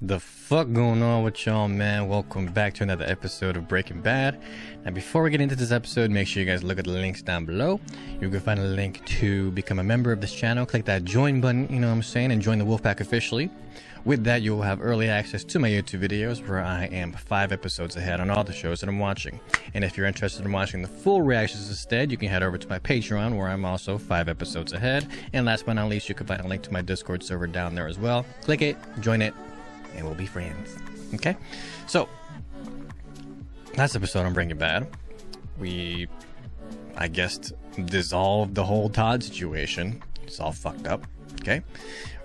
The fuck going on with y'all, man? Welcome back to another episode of Breaking Bad. Now, before we get into this episode, make sure you guys look at the links down below. You can find a link to become a member of this channel. Click that join button, you know what I'm saying, and join the Wolfpack officially. With that, you will have early access to my YouTube videos where I am five episodes ahead on all the shows that I'm watching. And if you're interested in watching the full reactions instead, you can head over to my Patreon where I'm also five episodes ahead. And last but not least, you can find a link to my Discord server down there as well. Click it, join it, and we'll be friends. Okay? So, last episode on Breaking Bad, we, I guess, dissolved the whole Todd situation. It's all fucked up. Okay?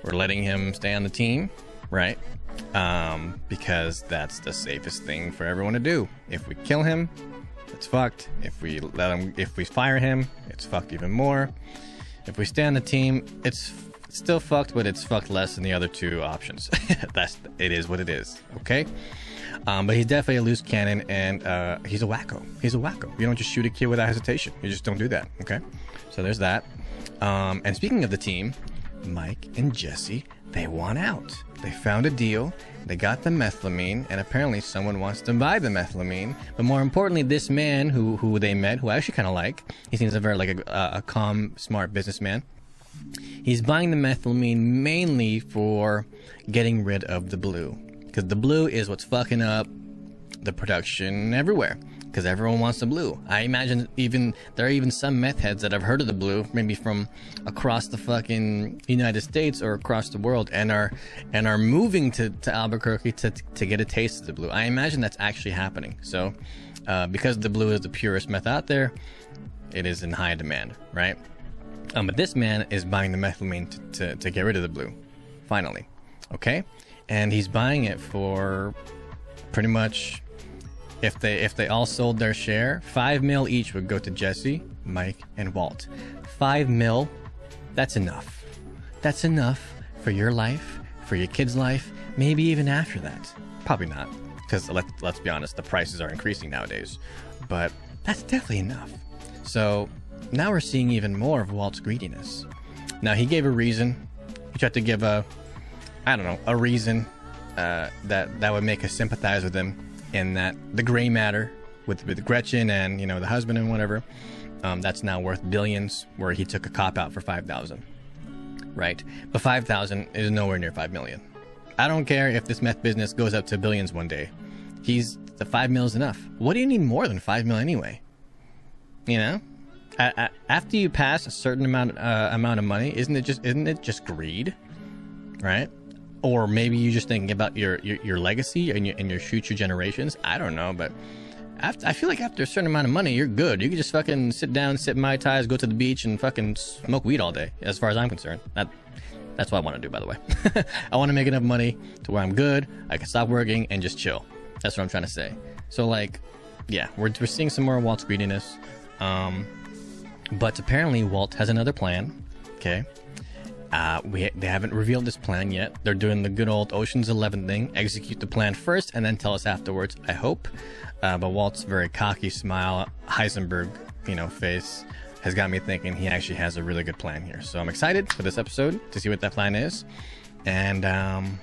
We're letting him stay on the team, right? Um, because that's the safest thing for everyone to do. If we kill him, it's fucked. If we let him, if we fire him, it's fucked even more. If we stay on the team, it's still fucked, but it's fucked less than the other two options. That's it is what it is. Okay. Um, but he's definitely a loose cannon, and uh, he's a wacko. He's a wacko. You don't just shoot a kid without hesitation. You just don't do that. Okay. So there's that. Um, and speaking of the team, Mike and Jesse, they want out. They found a deal. They got the methylamine, and apparently someone wants to buy the methylamine. But more importantly, this man who who they met, who I actually kind of like, he seems a very like a, a calm, smart businessman. He's buying the methylamine mainly for getting rid of the blue, because the blue is what's fucking up the production everywhere because everyone wants the blue. I imagine even there are even some meth heads that have heard of the blue, maybe from across the fucking United States or across the world, and are and are moving to, to Albuquerque to to get a taste of the blue. I imagine that's actually happening. So, uh, because the blue is the purest meth out there, it is in high demand, right? Um, but this man is buying the methylamine to, to, to get rid of the blue, finally, okay? And he's buying it for pretty much if they if they all sold their share, five mil each would go to Jesse, Mike, and Walt. Five mil, that's enough. That's enough for your life, for your kid's life, maybe even after that. Probably not, because let, let's be honest, the prices are increasing nowadays. But that's definitely enough. So now we're seeing even more of Walt's greediness. Now he gave a reason. He tried to give a, I don't know, a reason uh, that that would make us sympathize with him in that the gray matter with with Gretchen and you know the husband and whatever, um, that's now worth billions. Where he took a cop out for five thousand, right? But five thousand is nowhere near five million. I don't care if this meth business goes up to billions one day. He's the five mil is enough. What do you need more than five mil anyway? You know, after you pass a certain amount uh, amount of money, isn't it just isn't it just greed, right? or maybe you're just thinking about your your, your legacy and your and your future generations. I don't know, but after, I feel like after a certain amount of money, you're good. You can just fucking sit down, sip mai tais, go to the beach, and fucking smoke weed all day. As far as I'm concerned, that that's what I want to do. By the way, I want to make enough money to where I'm good. I can stop working and just chill. That's what I'm trying to say. So like, yeah, we're we're seeing some more Walt's greediness. Um, but apparently Walt has another plan. Okay, uh, we they haven't revealed this plan yet. They're doing the good old Ocean's Eleven thing: execute the plan first and then tell us afterwards. I hope. Uh, but Walt's very cocky smile, Heisenberg, you know, face has got me thinking he actually has a really good plan here. So I'm excited for this episode to see what that plan is, and um,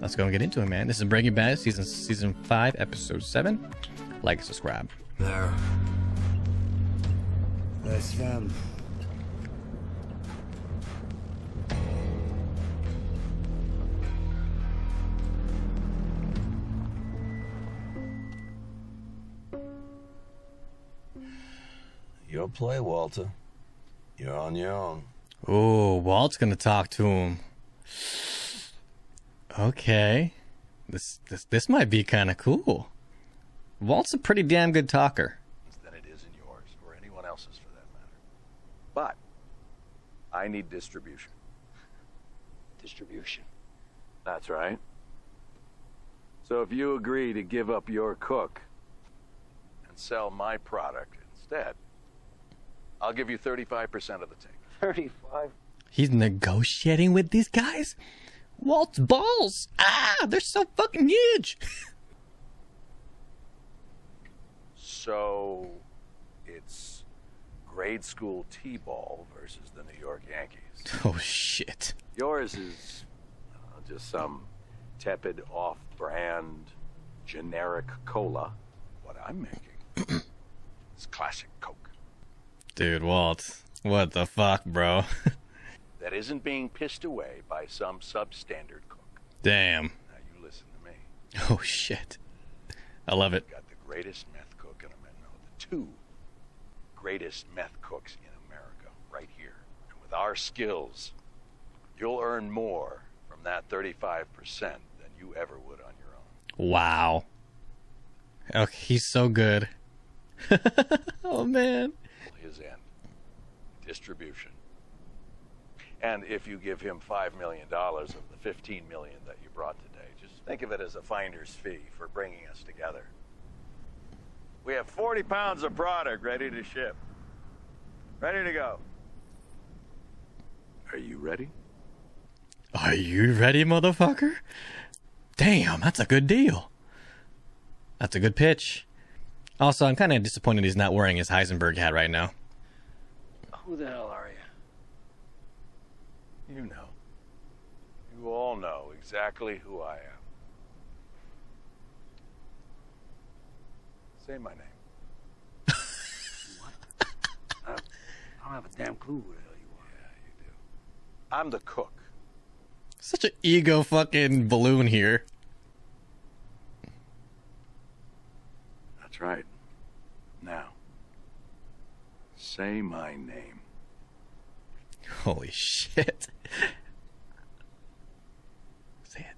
let's go and get into it, man. This is Breaking Bad, season season five, episode seven. Like, subscribe. There. That's them. Your play, Walter. You're on your own. Oh, Walt's gonna talk to him. Okay, this this this might be kind of cool. Walt's a pretty damn good talker. Than it is in yours, or anyone else's for that matter. But I need distribution. Distribution. That's right. So if you agree to give up your cook and sell my product instead, I'll give you 35% of the take. 35? He's negotiating with these guys? Walt's balls! Ah, they're so fucking huge! so, it's grade school T-ball versus the New York Yankees. Oh, shit. Yours is uh, just some tepid, off-brand, generic cola. What I'm making is classic Coke Dude, Walt. What the fuck, bro? that isn't being pissed away by some substandard cook. Damn. Now you listen to me. Oh shit. I love it. got the greatest meth cook in America. No, the two greatest meth cooks in America, right here. And with our skills, you'll earn more from that 35% than you ever would on your own. Wow. Okay, he's so good. oh man. His end. Distribution. And if you give him $5 million of the 15 million that you brought today, just think of it as a finder's fee for bringing us together. We have 40 pounds of product ready to ship. Ready to go. Are you ready? Are you ready, motherfucker? Damn, that's a good deal. That's a good pitch. Also, I'm kind of disappointed he's not wearing his Heisenberg hat right now. Who the hell are you? You know. You all know exactly who I am. Say my name. What? I don't have a damn clue who the hell you are. Yeah, you do. I'm the cook. Such an ego fucking balloon here. That's right. Now, say my name. Holy shit. Say it.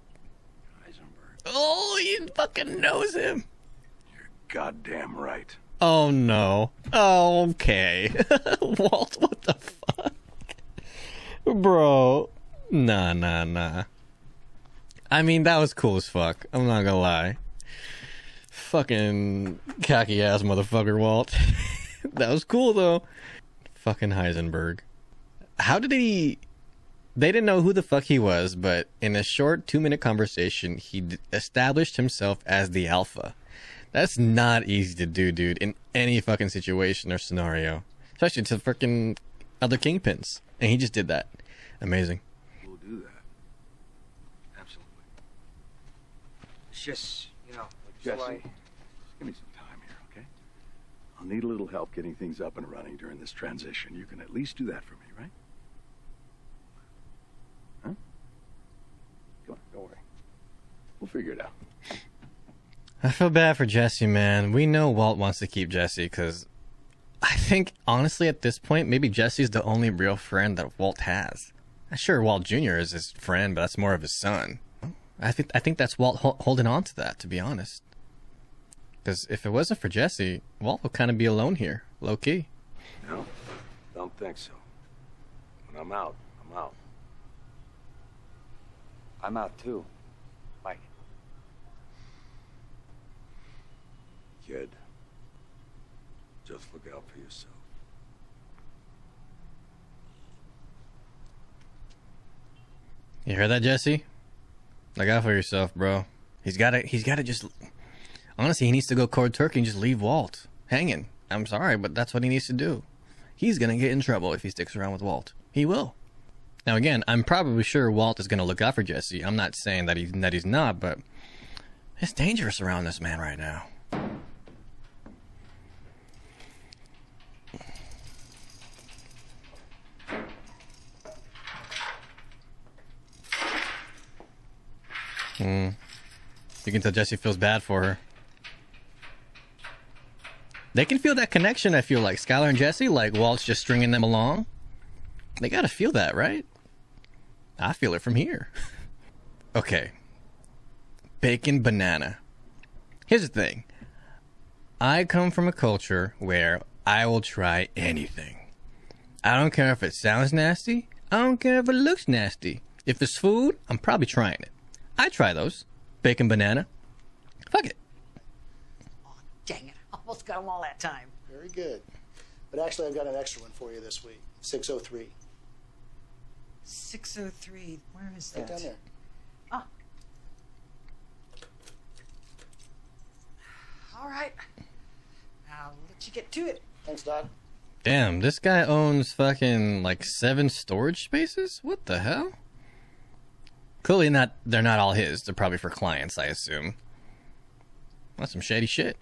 Heisenberg. Oh, he fucking knows him. Goddamn right. Oh no. Oh, okay. Walt, what the fuck? Bro. Nah, nah, nah. I mean, that was cool as fuck. I'm not gonna lie. Fucking cocky ass motherfucker, Walt. that was cool though. Fucking Heisenberg. How did he. They didn't know who the fuck he was, but in a short two minute conversation, he d- established himself as the Alpha. That's not easy to do, dude, in any fucking situation or scenario. Especially to the freaking other kingpins. And he just did that. Amazing. We'll do that. Absolutely. It's just, you know, Jesse, so I, just give me some time here, okay? I'll need a little help getting things up and running during this transition. You can at least do that for me, right? Huh? Come on, don't worry. We'll figure it out. I feel bad for Jesse, man. We know Walt wants to keep Jesse because I think, honestly, at this point, maybe Jesse's the only real friend that Walt has. Sure, Walt Jr. is his friend, but that's more of his son. I think I think that's Walt ho- holding on to that, to be honest. Because if it wasn't for Jesse, Walt would kind of be alone here, low key. No, don't think so. When I'm out, I'm out. I'm out too. Mike. Kid, just look out for yourself. You heard that, Jesse? Look out for yourself, bro. He's got to. He's got to just. Honestly, he needs to go cold turkey and just leave Walt hanging. I'm sorry, but that's what he needs to do. He's gonna get in trouble if he sticks around with Walt. He will. Now, again, I'm probably sure Walt is gonna look out for Jesse. I'm not saying that he's that he's not, but it's dangerous around this man right now. Hmm. You can tell Jesse feels bad for her. They can feel that connection, I feel like. Skyler and Jesse, like Walt's just stringing them along. They gotta feel that, right? I feel it from here. okay. Bacon banana. Here's the thing I come from a culture where I will try anything. I don't care if it sounds nasty, I don't care if it looks nasty. If it's food, I'm probably trying it. I try those. Bacon banana. Fuck it. Oh, Dang it. Almost got them all that time. Very good. But actually, I've got an extra one for you this week. 603. 603. Where is Right that? down there. Ah. All right. I'll let you get to it. Thanks, Doc. Damn, this guy owns fucking like seven storage spaces? What the hell? Clearly not. They're not all his. They're probably for clients, I assume. That's some shady shit.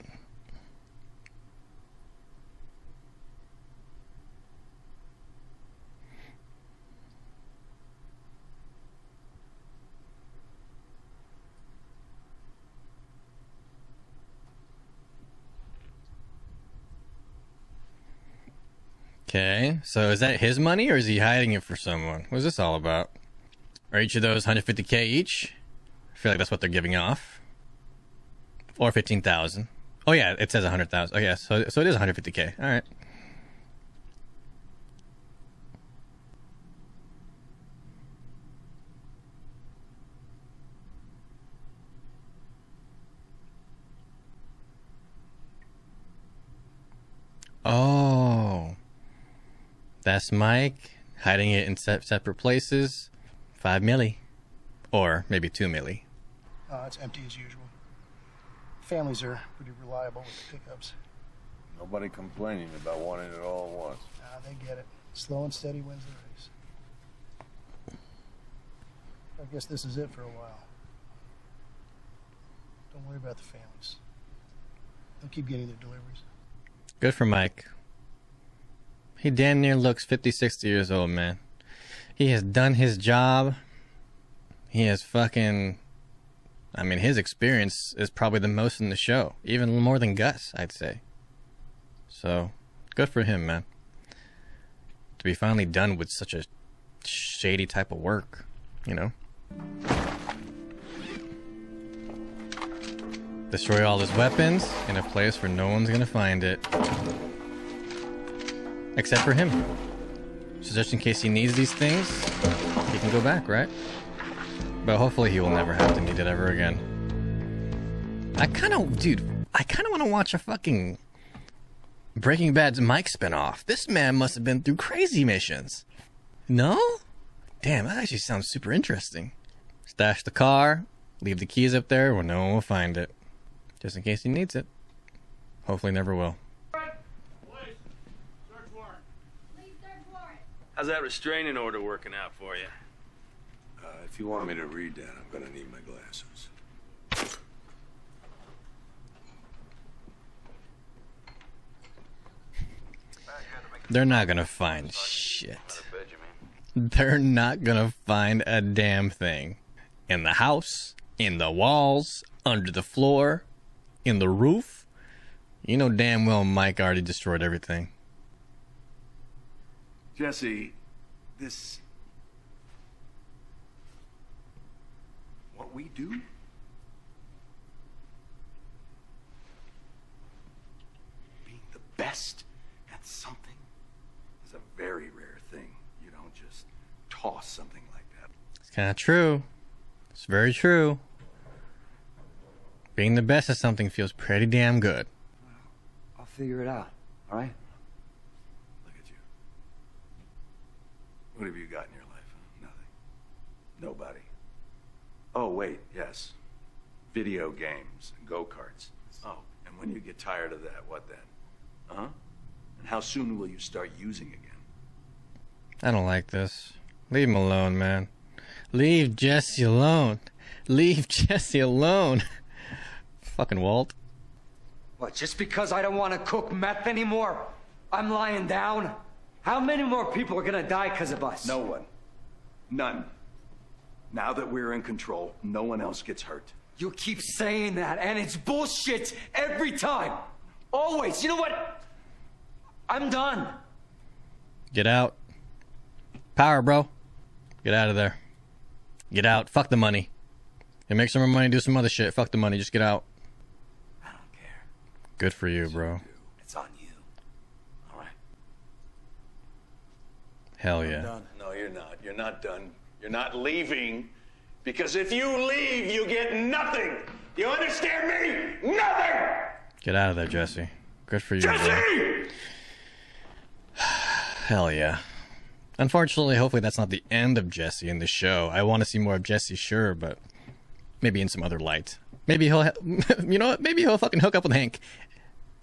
Okay, so is that his money or is he hiding it for someone? What's this all about? Are each of those 150k each? I feel like that's what they're giving off. Or 15,000. Oh yeah, it says 100,000. Oh yeah, so so it is 150k. All right. Oh. That's Mike hiding it in se- separate places. 5 milli or maybe 2 milli. Uh, it's empty as usual. Families are pretty reliable with the pickups. Nobody complaining about wanting it all at once. Uh, they get it. Slow and steady wins the race. I guess this is it for a while. Don't worry about the families. They'll keep getting their deliveries. Good for Mike. He damn near looks 50, 60 years old, man. He has done his job. He has fucking. I mean, his experience is probably the most in the show. Even more than Gus, I'd say. So, good for him, man. To be finally done with such a shady type of work, you know? Destroy all his weapons in a place where no one's gonna find it. Except for him. So just in case he needs these things, he can go back, right? But hopefully he will never have to need it ever again. I kind of, dude, I kind of want to watch a fucking Breaking Bad's Mike spinoff. This man must have been through crazy missions. No? Damn, that actually sounds super interesting. Stash the car, leave the keys up there where no one will find it. Just in case he needs it. Hopefully never will. How's that restraining order working out for you? Uh, if you want me to read that, I'm gonna need my glasses. They're not gonna find shit. They're not gonna find a damn thing. In the house, in the walls, under the floor, in the roof. You know damn well Mike already destroyed everything. Jesse, this. What we do? Being the best at something is a very rare thing. You don't just toss something like that. It's kind of true. It's very true. Being the best at something feels pretty damn good. I'll figure it out. All right? Look at you. What have you got in your life? Nothing. Nobody. Oh, wait, yes. Video games and go karts. Oh, and when you get tired of that, what then? Huh? And how soon will you start using again? I don't like this. Leave him alone, man. Leave Jesse alone. Leave Jesse alone. Fucking Walt. What, just because I don't want to cook meth anymore, I'm lying down? How many more people are gonna die because of us? No one. None. Now that we're in control, no one else gets hurt. You keep saying that, and it's bullshit every time. Always. You know what? I'm done. Get out. Power, bro. Get out of there. Get out. Fuck the money. And make some more money, do some other shit. Fuck the money. Just get out. I don't care. Good for you, bro. It's on you. All right. Hell yeah. Done. No, you're not. You're not done. You're not leaving. Because if you leave, you get nothing. You understand me? Nothing! Get out of there, Jesse. Good for you, bro. Jesse! Hell yeah. Unfortunately, hopefully that's not the end of Jesse in the show. I want to see more of Jesse, sure, but maybe in some other light. Maybe he'll, you know what? Maybe he'll fucking hook up with Hank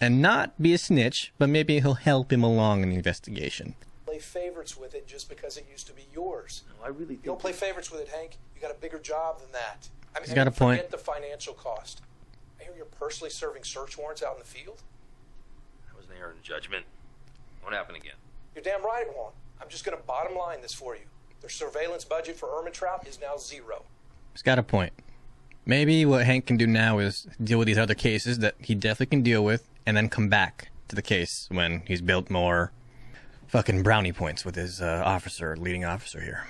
and not be a snitch, but maybe he'll help him along in the investigation. Play favorites with it just because it used to be yours. No, I really You don't play favorites with it, Hank. You got a bigger job than that. I mean, He's got a point. Forget the financial cost. I hear you're personally serving search warrants out in the field. I was there in judgment. Won't happen again. You're damn right it won't. I'm just going to bottom line this for you. Their surveillance budget for Ehrmantraut is now zero. He's got a point. Maybe what Hank can do now is deal with these other cases that he definitely can deal with, and then come back to the case when he's built more fucking brownie points with his uh, officer, leading officer here.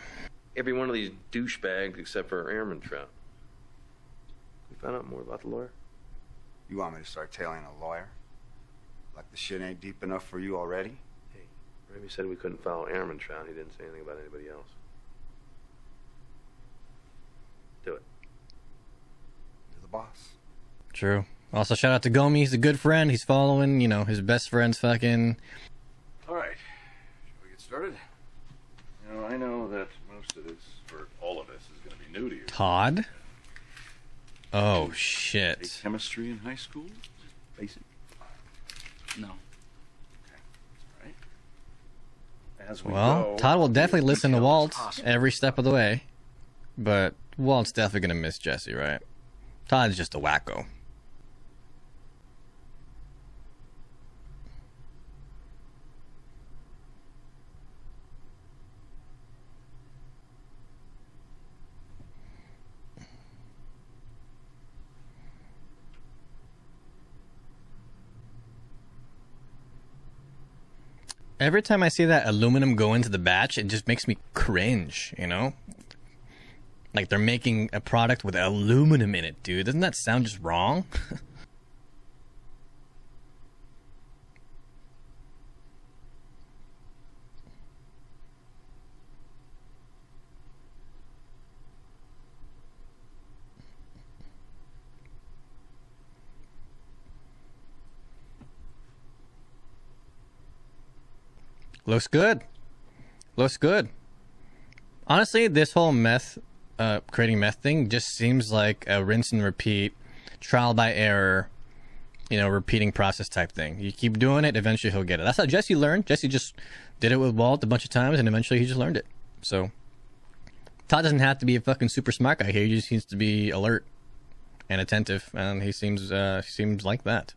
Every one of these douchebags except for Ehrmantraut. You found out more about the lawyer? You want me to start tailing a lawyer? Like the shit ain't deep enough for you already? Hey, Ramey said we couldn't follow Ehrmantraut. He didn't say anything about anybody else. Do it. You're the boss. True. Also, shout out to Gomi. He's a good friend. He's following, you know, his best friend's fucking. All right. Shall we get started? You know, I know that most of this, for all of us, is going to be new to you. Todd? Oh, Take shit. chemistry in high school? Basic. No. Right? As we Well, go, Todd will definitely listen to detail Walt every step of the way. But Walt's definitely going to miss Jesse, right? Todd's just a wacko. Every time I see that aluminum go into the batch, it just makes me cringe, you know? Like they're making a product with aluminum in it, dude. Doesn't that sound just wrong? Looks good. Looks good. Honestly, this whole meth, uh, creating meth thing just seems like a rinse and repeat, trial by error, you know, repeating process type thing. You keep doing it, eventually he'll get it. That's how Jesse learned. Jesse just did it with Walt a bunch of times, and eventually he just learned it. So, Todd doesn't have to be a fucking super smart guy here. He just needs to be alert and attentive, and he seems uh, seems like that.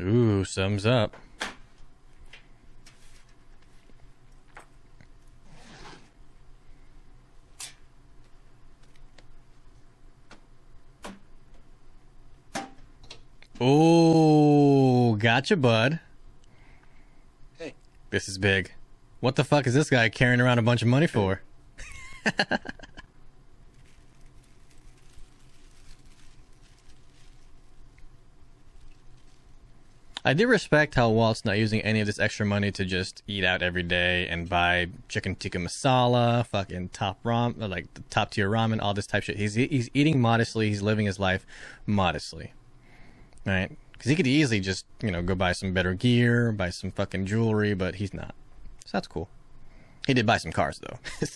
Ooh, sums up. Oh, gotcha, bud. Hey. This is big. What the fuck is this guy carrying around a bunch of money for? I do respect how Walt's not using any of this extra money to just eat out every day and buy chicken tikka masala, fucking top ram, like the top tier ramen, all this type shit. He's he's eating modestly. He's living his life modestly, right? Because he could easily just you know go buy some better gear, buy some fucking jewelry, but he's not. So that's cool. He did buy some cars though.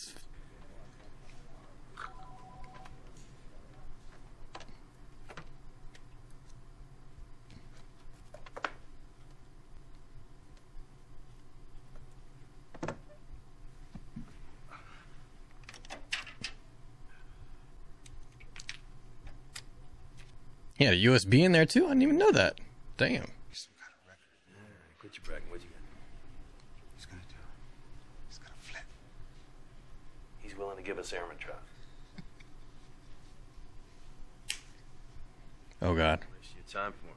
he had a USB in there too. I didn't even know that. Damn. Some kind of record. Quit your bragging. What'd you get? He's gonna do. He's gonna flip. He's willing to give us Ehrmantraut. Oh God. Waste your time for.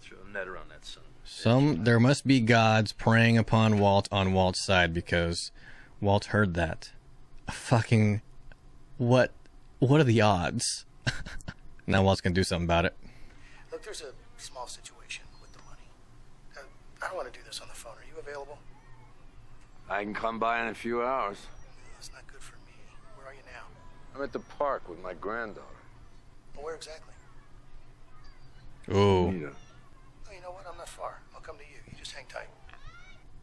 Throw a net around that son. of a bitch. Some there must be gods preying upon Walt on Walt's side because Walt heard that. Fucking what what are the odds? now Walt's gonna do something about it. Look, there's a small situation with the money. Uh, I don't want to do this on the phone. Are you available? I can come by in a few hours. That's not good for me. Where are you now? I'm at the park with my granddaughter. Well, where exactly? Ooh. Nita. Oh, you know what? I'm not far. I'll come to you. You just hang tight.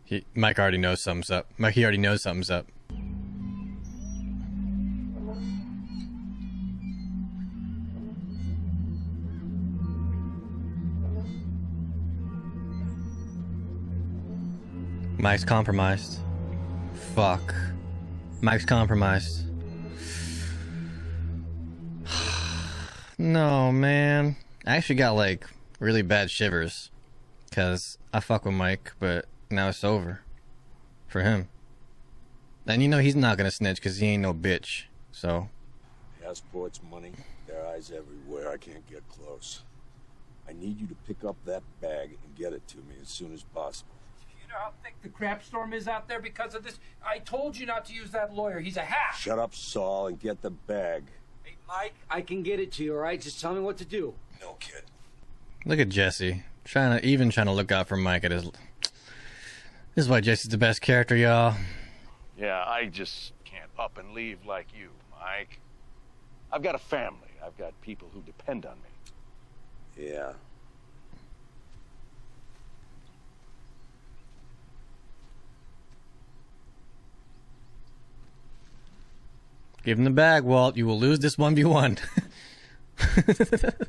He, Mike already knows something's up. Mike he already knows something's up. Mike's compromised. fuck. Mike's compromised. no, man. I actually got like really bad shivers. Cause I fuck with Mike, but now it's over. For him. And you know he's not gonna snitch cause he ain't no bitch. So. Passports, money, their eyes everywhere. I can't get close. I need you to pick up that bag and get it to me as soon as possible. You know how thick the crap storm is out there because of this? I told you not to use that lawyer. He's a hack. Shut up, Saul, and get the bag. Hey, Mike, I can get it to you, all right? Just tell me what to do. No, kid. Look at Jesse. Trying to even trying to look out for Mike at his This is why Jesse's the best character, y'all. Yeah, I just can't up and leave like you, Mike. I've got a family. I've got people who depend on me. Yeah. Give him the bag, Walt. You will lose this 1v1.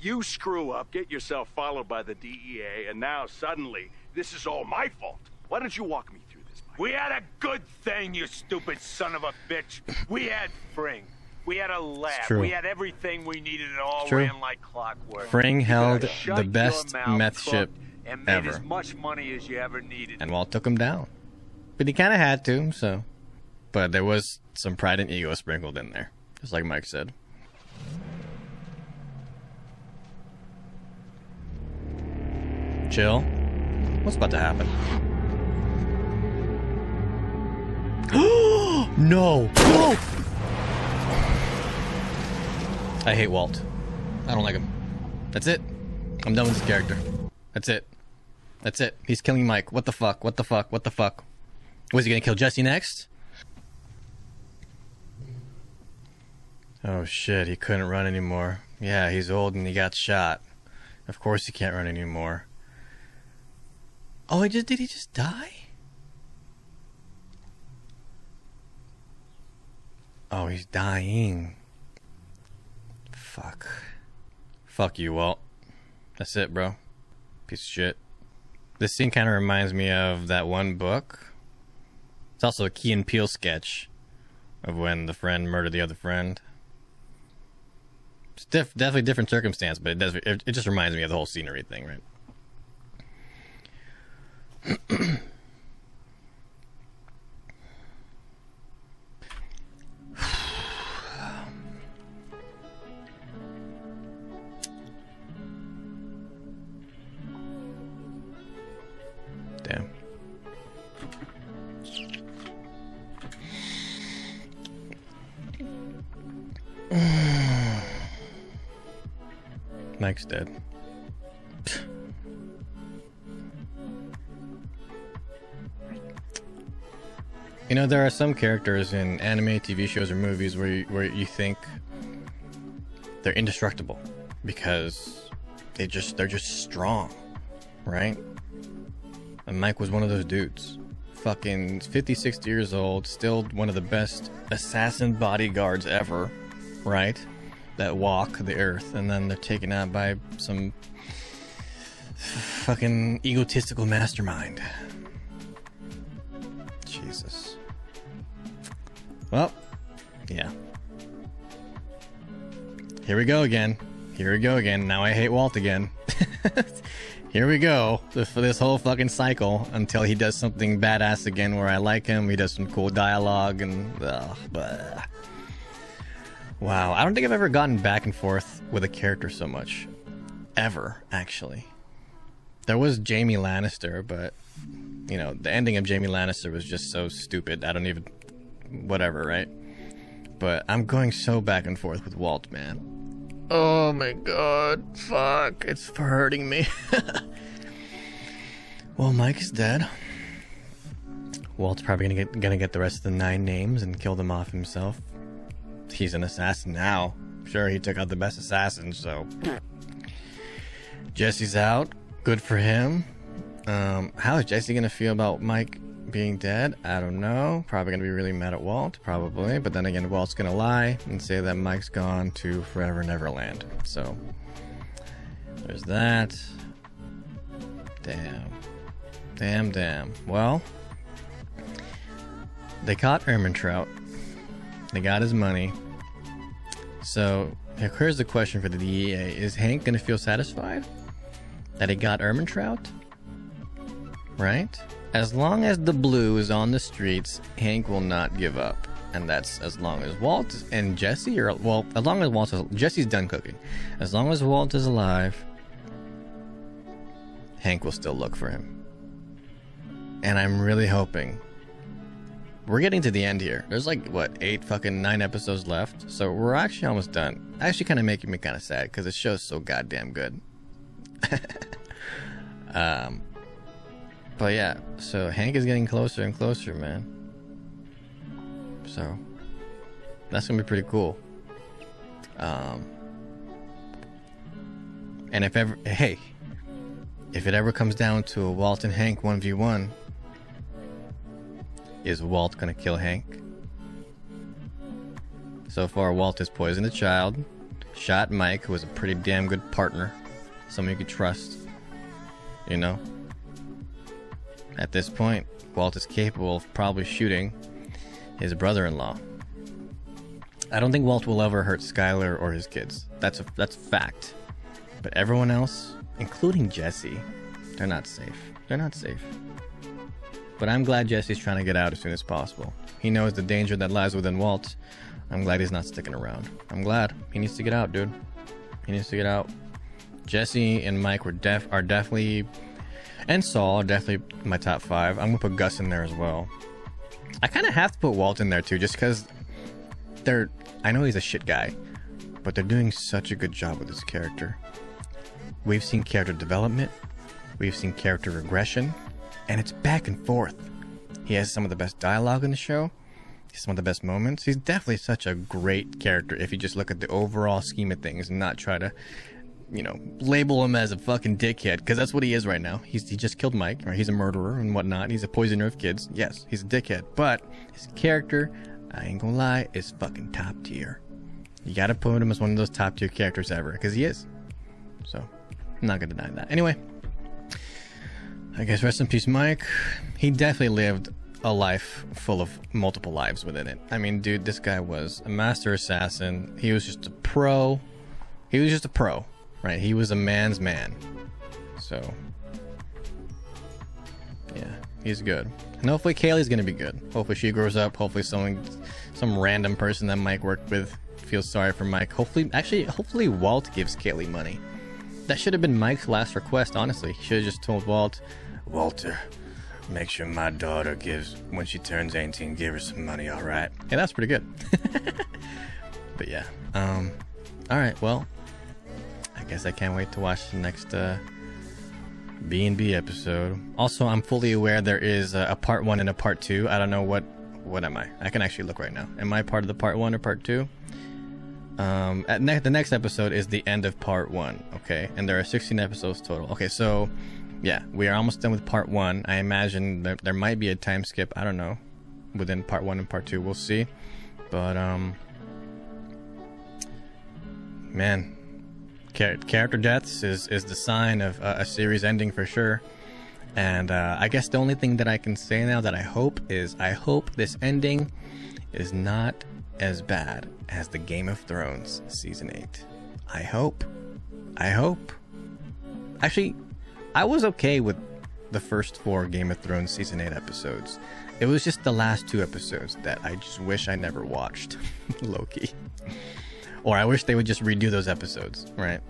You screw up, get yourself followed by the DEA, and now suddenly this is all my fault. Why don't you walk me through this, Mike? We had a good thing, you stupid son of a bitch. We had Fring. We had a lab. true. We had everything we needed. It all true. ran like clockwork. Fring You held the best mouth, meth cooked, ship and made ever. as much money as you ever needed. and Walt took him down. But he kind of had to, so. But there was some pride and ego sprinkled in there, just like Mike said. Chill. What's about to happen? no! No! I hate Walt. I don't like him. That's it. I'm done with this character. That's it. That's it. He's killing Mike. What the fuck? What the fuck? What the fuck? Was he gonna kill Jesse next? Oh shit, he couldn't run anymore. Yeah, he's old and he got shot. Of course he can't run anymore. Oh, he just did he just die? Oh, he's dying. Fuck. Fuck you, Walt. That's it, bro. Piece of shit. This scene kind of reminds me of that one book. It's also a Key and Peele sketch of when the friend murdered the other friend. It's diff- definitely different circumstance, but it does. It, it just reminds me of the whole scenery thing, right? Mike's dead. You know, there are some characters in anime, TV shows, or movies where you, where you think they're indestructible because they just they're just strong, right? And Mike was one of those dudes. Fucking 50, 60 years old, still one of the best assassin bodyguards ever, right? That walk the earth, and then they're taken out by some fucking egotistical mastermind. Jesus. Well, yeah. Here we go again. Here we go again. Now I hate Walt again. Here we go for this whole fucking cycle until he does something badass again where I like him. He does some cool dialogue and. ugh, blah. Wow, I don't think I've ever gotten back and forth with a character so much. Ever, actually. There was Jaime Lannister, but. You know, the ending of Jaime Lannister was just so stupid. I don't even. Whatever, right? But I'm going so back and forth with Walt, man. Oh my god, fuck, it's hurting me. well, Mike is dead. Walt's probably gonna get gonna get the rest of the nine names and kill them off himself. He's an assassin now. Sure, he took out the best assassins, so Jesse's out. Good for him. Um, how is Jesse gonna feel about Mike being dead? I don't know. Probably gonna be really mad at Walt, probably. But then again, Walt's gonna lie and say that Mike's gone to Forever Neverland. So there's that. Damn. Damn, damn. Well, they caught Ehrmantraut. They got his money. So here's the question for the DEA: Is Hank gonna feel satisfied that he got Ehrmantraut? Right? As long as the blue is on the streets, Hank will not give up. And that's as long as Walt and Jesse are well, as long as Walt Jesse's done cooking. As long as Walt is alive, Hank will still look for him. And I'm really hoping we're getting to the end here. There's like what eight fucking nine episodes left, so we're actually almost done. Actually, kind of making me kind of sad because the show's so goddamn good. um, but yeah, so Hank is getting closer and closer, man. So that's gonna be pretty cool. Um, and if ever, hey, if it ever comes down to a Walt and Hank one v one, is Walt gonna kill Hank? So far, Walt has poisoned a child, shot Mike, who was a pretty damn good partner, someone you could trust. You know. At this point, Walt is capable of probably shooting his brother-in-law. I don't think Walt will ever hurt Skyler or his kids. That's a that's a fact. But everyone else, including Jesse, they're not safe. They're not safe. But I'm glad Jesse's trying to get out as soon as possible. He knows the danger that lies within Walt. I'm glad he's not sticking around. I'm glad. He needs to get out, dude. He needs to get out. Jesse and Mike were def are definitely and Saul are definitely my top five. I'm gonna put Gus in there as well. I kind of have to put Walt in there too, just because they're. I know he's a shit guy, but they're doing such a good job with his character. We've seen character development, we've seen character regression, and it's back and forth. He has some of the best dialogue in the show, some of the best moments. He's definitely such a great character if you just look at the overall scheme of things and not try to, you know, label him as a fucking dickhead, because that's what he is right now. He's he just killed Mike, or he's a murderer and whatnot. He's a poisoner of kids. Yes, he's a dickhead, but his character, I ain't gonna lie, is fucking top tier. You gotta put him as one of those top tier characters ever, because he is. So, I'm not gonna deny that. Anyway, I guess rest in peace, Mike. He definitely lived a life full of multiple lives within it. I mean, dude, this guy was a master assassin. He was just a pro. He was just a pro, right? He was a man's man. So, yeah, he's good. And hopefully Kaylee's gonna be good. Hopefully she grows up. Hopefully someone, some random person that Mike worked with feels sorry for Mike. Hopefully, actually, hopefully Walt gives Kaylee money. That should have been Mike's last request, honestly. He should have just told Walt, Walter, make sure my daughter gives, when she turns 18, give her some money, alright? Yeah, that's pretty good. but yeah, um, alright, well, I guess I can't wait to watch the next, uh, B&B episode. Also, I'm fully aware there is a, a part one and a part two. I don't know what, what am I? I can actually look right now. Am I part of the part one or part two? Um, at ne- the next episode is the end of part one, okay? And there are 16 episodes total. Okay, so yeah, we are almost done with part one. I imagine that there might be a time skip. I don't know within part one and part two. We'll see. But um, man, char- character deaths is is the sign of uh, a series ending for sure. And uh, I guess the only thing that I can say now that I hope is I hope this ending is not as bad as the Game of Thrones season 8. I hope. I hope. Actually, I was okay with the first four Game of Thrones season 8 episodes. It was just the last two episodes that I just wish I never watched. Loki. Or I wish they would just redo those episodes, right?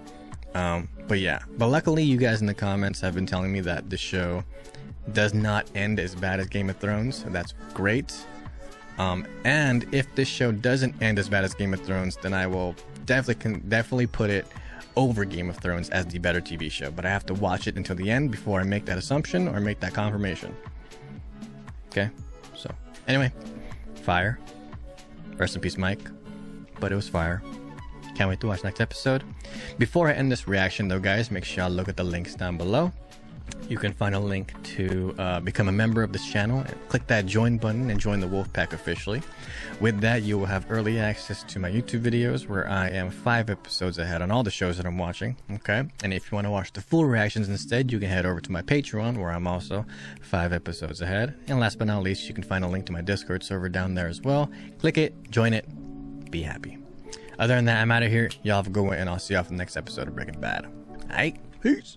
Um, but yeah. But luckily, you guys in the comments have been telling me that the show does not end as bad as Game of Thrones. That's great. Um, and if this show doesn't end as bad as Game of Thrones, then I will definitely can definitely put it over Game of Thrones as the better TV show. But I have to watch it until the end before I make that assumption or make that confirmation. Okay, so anyway, fire. Rest in peace, Mike. But it was fire. Can't wait to watch next episode. Before I end this reaction, though, guys, make sure y'all look at the links down below. You can find a link to uh, become a member of this channel. And click that join button and join the Wolfpack officially. With that, you will have early access to my YouTube videos where I am five episodes ahead on all the shows that I'm watching. Okay, and if you want to watch the full reactions instead, you can head over to my Patreon where I'm also five episodes ahead. And last but not least, you can find a link to my Discord server down there as well. Click it, join it, be happy. Other than that, I'm out of here. Y'all have a good one, and I'll see y'all for the next episode of Breaking Bad. Alright, peace.